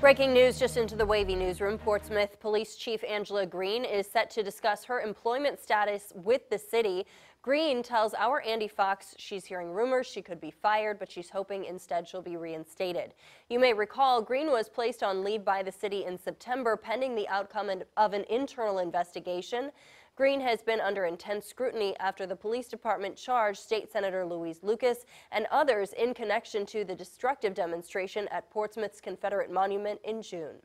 Breaking news just into the Wavy newsroom. Portsmouth Police Chief Angela Greene is set to discuss her employment status with the city. Greene tells our Andy Fox she's hearing rumors she could be fired, but she's hoping instead she'll be reinstated. You may recall Greene was placed on leave by the city in September pending the outcome of an internal investigation. Greene has been under intense scrutiny after the police department charged State Senator Louise Lucas and others in connection to the destructive demonstration at Portsmouth's Confederate Monument in June.